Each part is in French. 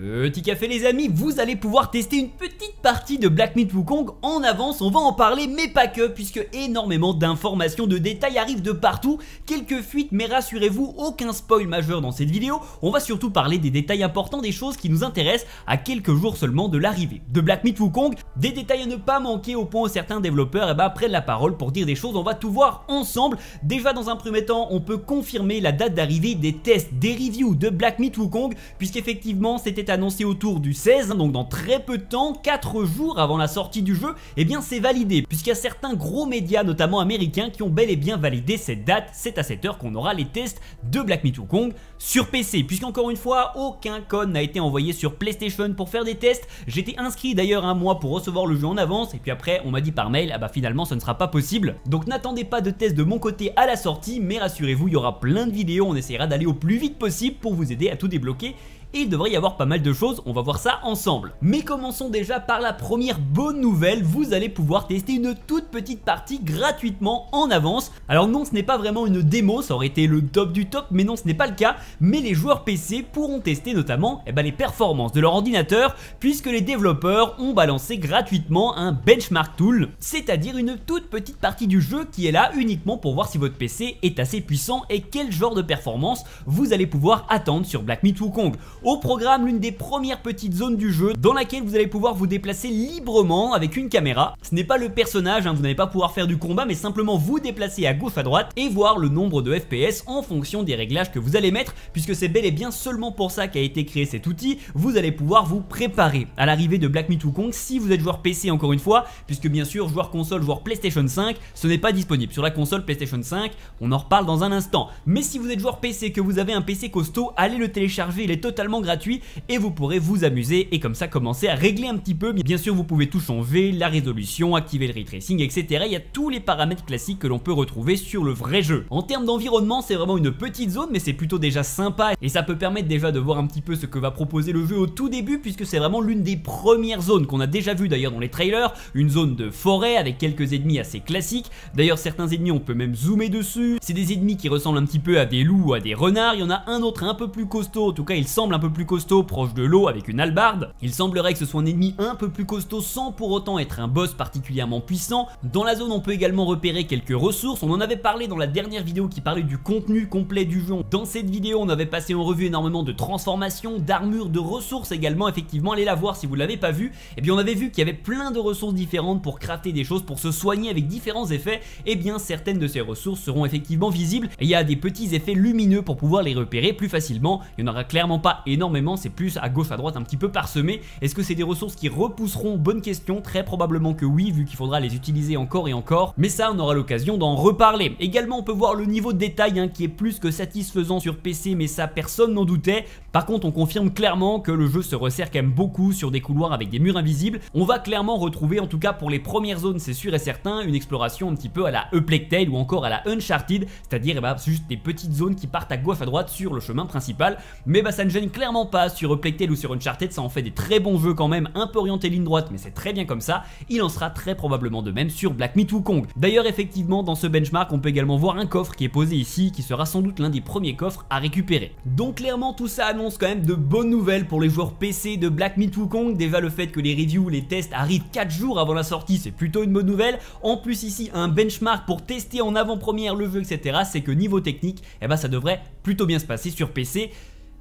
Petit café les amis, vous allez pouvoir tester une petite partie de Black Myth Wukong en avance, on va en parler mais pas que puisque énormément d'informations, de détails arrivent de partout, quelques fuites mais rassurez-vous, aucun spoil majeur dans cette vidéo, on va surtout parler des détails importants, des choses qui nous intéressent à quelques jours seulement de l'arrivée de Black Myth Wukong, des détails à ne pas manquer au point où certains développeurs eh ben, prennent la parole pour dire des choses, on va tout voir ensemble, déjà dans un premier temps on peut confirmer la date d'arrivée des tests, des reviews de Black Myth Wukong puisqu'effectivement c'était annoncé autour du 16, donc dans très peu de temps, 4 jours avant la sortie du jeu, eh bien c'est validé, puisqu'il y a certains gros médias, notamment américains, qui ont bel et bien validé cette date, c'est à cette heure qu'on aura les tests de Black Myth Wukong sur PC, puisqu'encore une fois, aucun code n'a été envoyé sur PlayStation pour faire des tests, j'étais inscrit d'ailleurs un mois pour recevoir le jeu en avance, et puis après on m'a dit par mail, ah bah finalement ce ne sera pas possible, donc n'attendez pas de tests de mon côté à la sortie, mais rassurez-vous, il y aura plein de vidéos, on essaiera d'aller au plus vite possible pour vous aider à tout débloquer et il devrait y avoir pas mal de choses, on va voir ça ensemble. Mais commençons déjà par la première bonne nouvelle, vous allez pouvoir tester une toute petite partie gratuitement en avance. Alors non, ce n'est pas vraiment une démo, ça aurait été le top du top, mais non, ce n'est pas le cas. Mais les joueurs PC pourront tester notamment eh ben, les performances de leur ordinateur, puisque les développeurs ont balancé gratuitement un benchmark tool, c'est-à-dire une toute petite partie du jeu qui est là uniquement pour voir si votre PC est assez puissant et quel genre de performance vous allez pouvoir attendre sur Black Myth Wukong. Au programme, l'une des premières petites zones du jeu dans laquelle vous allez pouvoir vous déplacer librement avec une caméra. Ce n'est pas le personnage, hein, vous n'allez pas pouvoir faire du combat, mais simplement vous déplacer à gauche à droite et voir le nombre de FPS en fonction des réglages que vous allez mettre, puisque c'est bel et bien seulement pour ça qu'a été créé cet outil. Vous allez pouvoir vous préparer à l'arrivée de Black Myth Wukong si vous êtes joueur PC encore une fois, puisque bien sûr joueur console, joueur PlayStation 5, ce n'est pas disponible sur la console PlayStation 5. On en reparle dans un instant. Mais si vous êtes joueur PC, que vous avez un PC costaud, allez le télécharger, il est totalement gratuit et vous pourrez vous amuser et comme ça commencer à régler un petit peu. Bien sûr, vous pouvez tout changer, la résolution, activer le ray tracing, etc. Il y a tous les paramètres classiques que l'on peut retrouver sur le vrai jeu. En termes d'environnement, c'est vraiment une petite zone, mais c'est plutôt déjà sympa et ça peut permettre déjà de voir un petit peu ce que va proposer le jeu au tout début, puisque c'est vraiment l'une des premières zones qu'on a déjà vu d'ailleurs dans les trailers, une zone de forêt avec quelques ennemis assez classiques. D'ailleurs, certains ennemis, on peut même zoomer dessus. C'est des ennemis qui ressemblent un petit peu à des loups ou à des renards. Il y en a un autre un peu plus costaud, en tout cas, il semble un peu plus costaud, proche de l'eau avec une hallebarde. Il semblerait que ce soit un ennemi un peu plus costaud sans pour autant être un boss particulièrement puissant. Dans la zone, on peut également repérer quelques ressources. On en avait parlé dans la dernière vidéo qui parlait du contenu complet du jeu. Dans cette vidéo, on avait passé en revue énormément de transformations, d'armures, de ressources également. Effectivement, allez la voir si vous l'avez pas vu. Et eh bien, on avait vu qu'il y avait plein de ressources différentes pour crafter des choses, pour se soigner avec différents effets. Et eh bien, certaines de ces ressources seront effectivement visibles. Et il y a des petits effets lumineux pour pouvoir les repérer plus facilement. Il n'y en aura clairement pas énormément, c'est plus à gauche à droite un petit peu parsemé. Est-ce que c'est des ressources qui repousseront? Bonne question, très probablement que oui vu qu'il faudra les utiliser encore et encore, mais ça on aura l'occasion d'en reparler. Également on peut voir le niveau de détail hein, qui est plus que satisfaisant sur PC mais ça personne n'en doutait. Par contre on confirme clairement que le jeu se resserre quand même beaucoup sur des couloirs avec des murs invisibles. On va clairement retrouver en tout cas pour les premières zones c'est sûr et certain une exploration un petit peu à la Plague Tale ou encore à la Uncharted, c'est-à-dire eh ben, juste des petites zones qui partent à gauche à droite sur le chemin principal, mais bah ça ne gêne clairement pas sur Plague ou sur Uncharted, ça en fait des très bons jeux quand même, un peu orientés ligne droite, mais c'est très bien comme ça. Il en sera très probablement de même sur Black Myth Wukong. D'ailleurs, effectivement, dans ce benchmark, on peut également voir un coffre qui est posé ici, qui sera sans doute l'un des premiers coffres à récupérer. Donc clairement, tout ça annonce quand même de bonnes nouvelles pour les joueurs PC de Black Myth Wukong. Déjà, le fait que les reviews, les tests arrivent 4 jours avant la sortie, c'est plutôt une bonne nouvelle. En plus, ici, un benchmark pour tester en avant-première le jeu, etc. C'est que niveau technique, eh ben, ça devrait plutôt bien se passer sur PC.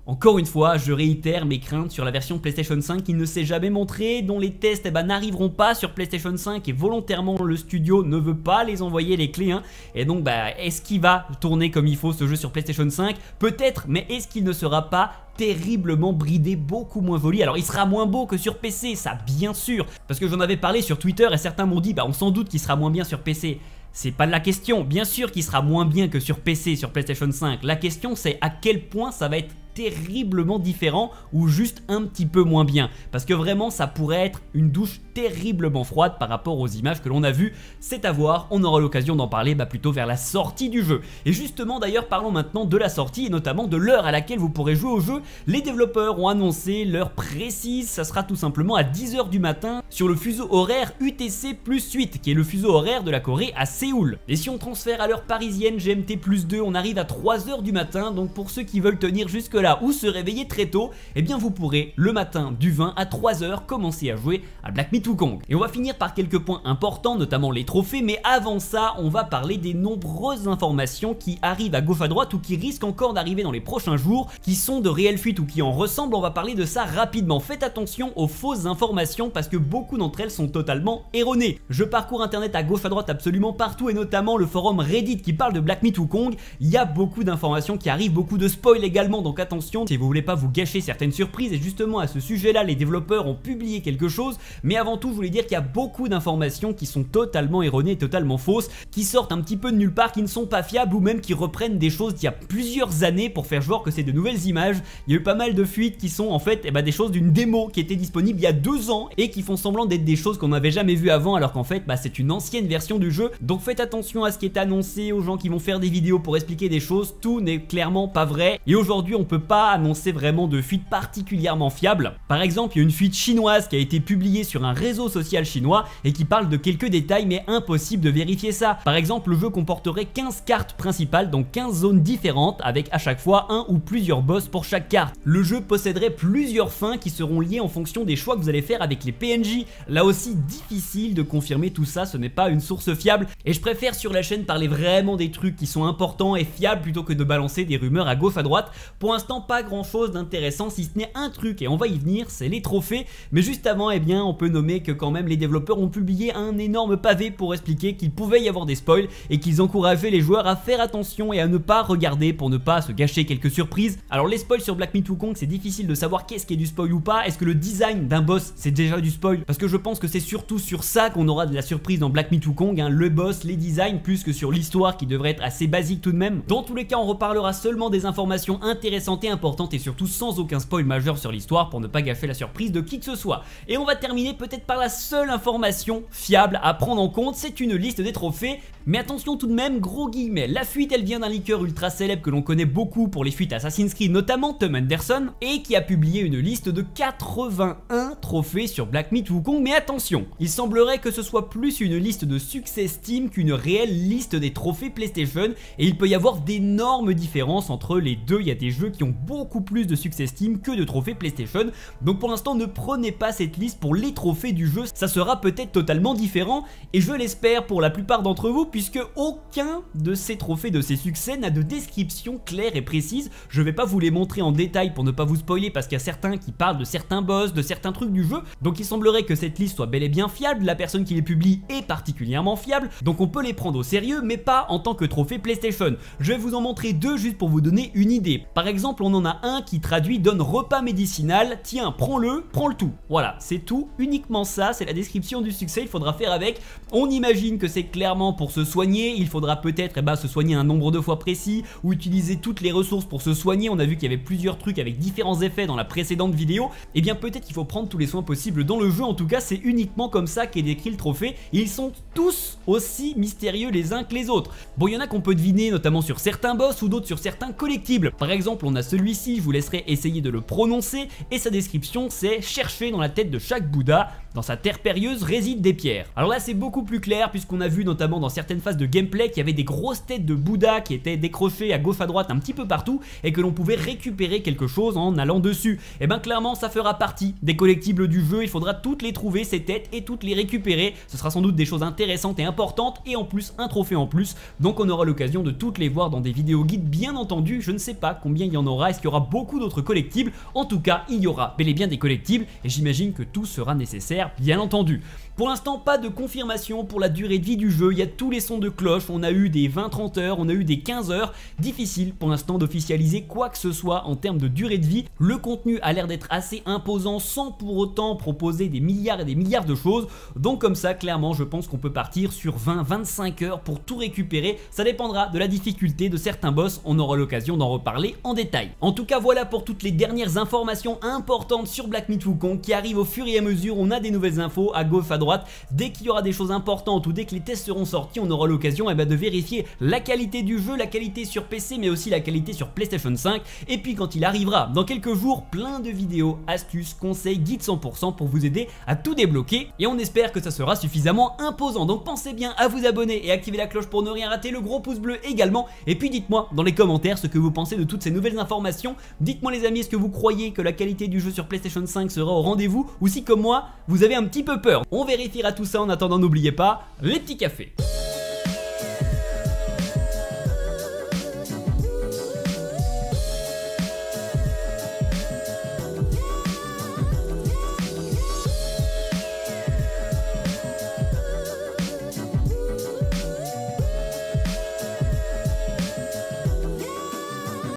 Encore une fois, je réitère mes craintes sur la version PlayStation 5 qui ne s'est jamais montrée, dont les tests eh ben, n'arriveront pas sur PlayStation 5 et volontairement le studio ne veut pas les envoyer les clés. Hein. Et donc, bah, est-ce qu'il va tourner comme il faut ce jeu sur PlayStation 5 Peut-être, mais est-ce qu'il ne sera pas terriblement bridé, beaucoup moins voli. Alors il sera moins beau que sur PC, ça bien sûr, parce que j'en avais parlé sur Twitter et certains m'ont dit, bah on s'en doute qu'il sera moins bien sur PC. C'est pas la question, bien sûr qu'il sera moins bien que sur PC, sur PlayStation 5. La question c'est à quel point ça va être terriblement différent ou juste un petit peu moins bien. Parce que vraiment, ça pourrait être une douche terriblement froide par rapport aux images que l'on a vues. C'est à voir, on aura l'occasion d'en parler bah, plutôt vers la sortie du jeu. Et justement d'ailleurs parlons maintenant de la sortie et notamment de l'heure à laquelle vous pourrez jouer au jeu. Les développeurs ont annoncé l'heure précise, ça sera tout simplement à 10h du matin sur le fuseau horaire UTC plus 8 qui est le fuseau horaire de la Corée à Séoul. Et si on transfère à l'heure parisienne GMT plus 2, on arrive à 3h du matin, donc pour ceux qui veulent tenir jusque là ou se réveiller très tôt, eh bien vous pourrez le matin du 20 à 3h commencer à jouer à Black Myth Et on va finir par quelques points importants, notamment les trophées, mais avant ça, on va parler des nombreuses informations qui arrivent à gauche à droite ou qui risquent encore d'arriver dans les prochains jours, qui sont de réelles fuites ou qui en ressemblent, on va parler de ça rapidement. Faites attention aux fausses informations parce que beaucoup d'entre elles sont totalement erronées. Je parcours internet à gauche à droite absolument partout et notamment le forum Reddit qui parle de Black Myth Wukong. Il y a beaucoup d'informations qui arrivent, beaucoup de spoil également, donc attention si vous voulez pas vous gâcher certaines surprises et justement à ce sujet là les développeurs ont publié quelque chose, mais avant tout je voulais dire qu'il y a beaucoup d'informations qui sont totalement erronées, totalement fausses, qui sortent un petit peu de nulle part, qui ne sont pas fiables ou même qui reprennent des choses d'il y a plusieurs années pour faire genre que c'est de nouvelles images. Il y a eu pas mal de fuites qui sont en fait eh ben, des choses d'une démo qui était disponible il y a deux ans et qui font semblant d'être des choses qu'on n'avait jamais vues avant alors qu'en fait bah, c'est une ancienne version du jeu. Donc faites attention à ce qui est annoncé aux gens qui vont faire des vidéos pour expliquer des choses, tout n'est clairement pas vrai et aujourd'hui on peut pas annoncer vraiment de fuites particulièrement fiables. Par exemple, il y a une fuite chinoise qui a été publiée sur un réseau social chinois et qui parle de quelques détails mais impossible de vérifier ça. Par exemple, le jeu comporterait 15 cartes principales, donc 15 zones différentes avec à chaque fois un ou plusieurs boss pour chaque carte. Le jeu posséderait plusieurs fins qui seront liées en fonction des choix que vous allez faire avec les PNJ. Là aussi, difficile de confirmer tout ça, ce n'est pas une source fiable et je préfère sur la chaîne parler vraiment des trucs qui sont importants et fiables plutôt que de balancer des rumeurs à gauche à droite. Pour l'instant, pas grand chose d'intéressant si ce n'est un truc et on va y venir, c'est les trophées. Mais juste avant, eh bien, on peut nommer que quand même les développeurs ont publié un énorme pavé pour expliquer qu'il pouvait y avoir des spoils et qu'ils encourageaient les joueurs à faire attention et à ne pas regarder pour ne pas se gâcher quelques surprises. Alors les spoils sur Black Myth Wukong, c'est difficile de savoir qu'est-ce qui est du spoil ou pas. Est-ce que le design d'un boss, c'est déjà du spoil? Parce que je pense que c'est surtout sur ça qu'on aura de la surprise dans Black Myth Wukong, hein, le boss, les designs, plus que sur l'histoire qui devrait être assez basique tout de même. Dans tous les cas, on reparlera seulement des informations intéressantes et importantes et surtout sans aucun spoil majeur sur l'histoire pour ne pas gâcher la surprise de qui que ce soit. Et on va terminer peut-être par la seule information fiable à prendre en compte, c'est une liste des trophées. Mais attention tout de même, gros guillemets, la fuite elle vient d'un liqueur ultra célèbre que l'on connaît beaucoup pour les fuites Assassin's Creed, notamment Tom Anderson, et qui a publié une liste de 81 trophées sur Black Myth Wukong. Mais attention, il semblerait que ce soit plus une liste de succès Steam qu'une réelle liste des trophées PlayStation, et il peut y avoir d'énormes différences entre les deux. Il y a des jeux qui ont beaucoup plus de succès Steam que de trophées PlayStation. Donc pour l'instant, ne prenez pas cette liste pour les trophées du jeu, ça sera peut-être totalement différent, et je l'espère pour la plupart d'entre vous, puisque aucun de ces trophées, de ces succès, n'a de description claire et précise. Je vais pas vous les montrer en détail pour ne pas vous spoiler, parce qu'il y a certains qui parlent de certains boss, de certains trucs du jeu, donc il semblerait que cette liste soit bel et bien fiable, la personne qui les publie est particulièrement fiable, donc on peut les prendre au sérieux, mais pas en tant que trophée PlayStation. Je vais vous en montrer deux juste pour vous donner une idée. Par exemple, on en a un qui traduit donne repas médicinal, tiens, prends-le, prends le tout. Voilà, c'est tout, uniquement ça, c'est la description du succès, il faudra faire avec. On imagine que c'est clairement pour se soigner, il faudra peut-être eh ben, se soigner un nombre de fois précis ou utiliser toutes les ressources pour se soigner. On a vu qu'il y avait plusieurs trucs avec différents effets dans la précédente vidéo. Et eh bien peut-être qu'il faut prendre tous les soins possibles dans le jeu. En tout cas, c'est uniquement comme ça qu'est décrit le trophée. Ils sont tous aussi mystérieux les uns que les autres. Bon, il y en a qu'on peut deviner, notamment sur certains boss ou d'autres sur certains collectibles. Par exemple, on a celui-ci, je vous laisserai essayer de le prononcer. Et sa description, c'est chercher dans la tête de chaque Bouddha dans sa terre périlleuse résident des pierres. Alors là c'est beaucoup plus clair puisqu'on a vu notamment dans certaines phases de gameplay qu'il y avait des grosses têtes de Bouddha qui étaient décrochées à gauche à droite un petit peu partout et que l'on pouvait récupérer quelque chose en allant dessus. Et bien clairement ça fera partie des collectibles du jeu, il faudra toutes les trouver ces têtes et toutes les récupérer. Ce sera sans doute des choses intéressantes et importantes et en plus un trophée en plus. Donc on aura l'occasion de toutes les voir dans des vidéos guides bien entendu. Je ne sais pas combien il y en aura, est-ce qu'il y aura beaucoup d'autres collectibles? En tout cas il y aura bel et bien des collectibles et j'imagine que tout sera nécessaire bien entendu. Pour l'instant, pas de confirmation pour la durée de vie du jeu, il y a tous les sons de cloche, on a eu des 20-30 heures, on a eu des 15 heures, difficile pour l'instant d'officialiser quoi que ce soit en termes de durée de vie. Le contenu a l'air d'être assez imposant sans pour autant proposer des milliards et des milliards de choses. Donc comme ça, clairement, je pense qu'on peut partir sur 20-25 heures pour tout récupérer. Ça dépendra de la difficulté de certains boss, on aura l'occasion d'en reparler en détail. En tout cas, voilà pour toutes les dernières informations importantes sur Black Myth Wukong qui arrivent au fur et à mesure. On a des nouvelles infos à gauche, à droite. Dès qu'il y aura des choses importantes ou dès que les tests seront sortis, on aura l'occasion eh ben, de vérifier la qualité du jeu, la qualité sur PC, mais aussi la qualité sur PlayStation 5. Et puis quand il arrivera dans quelques jours, plein de vidéos, astuces, conseils, guides 100% pour vous aider à tout débloquer. Et on espère que ça sera suffisamment imposant. Donc pensez bien à vous abonner et activer la cloche pour ne rien rater, le gros pouce bleu également. Et puis dites-moi dans les commentaires ce que vous pensez de toutes ces nouvelles informations. Dites-moi les amis, est-ce que vous croyez que la qualité du jeu sur PlayStation 5 sera au rendez-vous? Ou si comme moi, vous avez un petit peu peur? On vérifiera tout ça en attendant, n'oubliez pas les petits cafés.